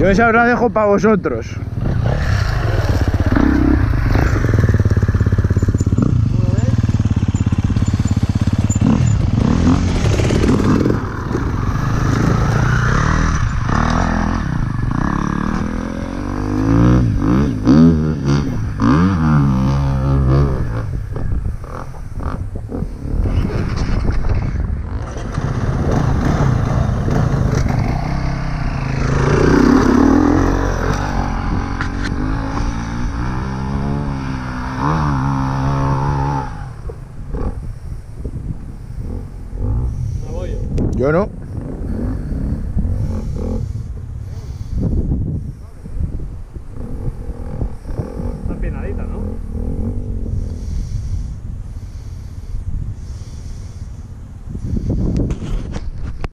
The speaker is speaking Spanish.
Yo esa la dejo para vosotros. Yo no.